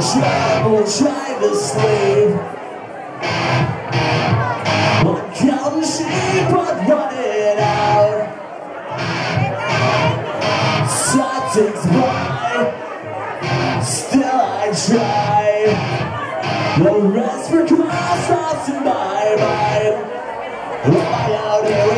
trouble trying to sleep One counting sheep but running out. Something's by Still I try. The rest for cross thoughts in my mind. Why out here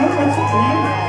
Rất là xúc